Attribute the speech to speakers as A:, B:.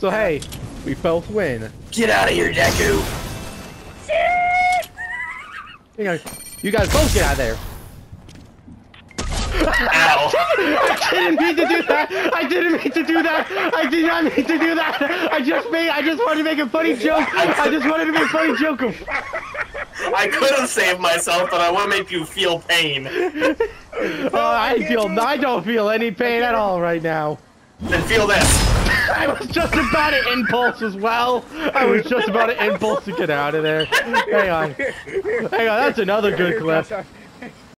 A: So hey, we both win.
B: Get out of here, Deku!
A: You guys, you guys both get out of there.
B: Ow!
A: I didn't mean to do that. I didn't mean to do that. I did not mean to do that. I just made. I just wanted to make a funny joke. I just wanted to make a funny joke of.
B: I could have saved myself, but I want to make you feel pain.
A: Oh, I feel. I don't feel any pain at all right now.
B: Then feel this.
A: I was just about to impulse as well. I was just about to impulse to get out of there. Hang on. Hang on. That's another good clip.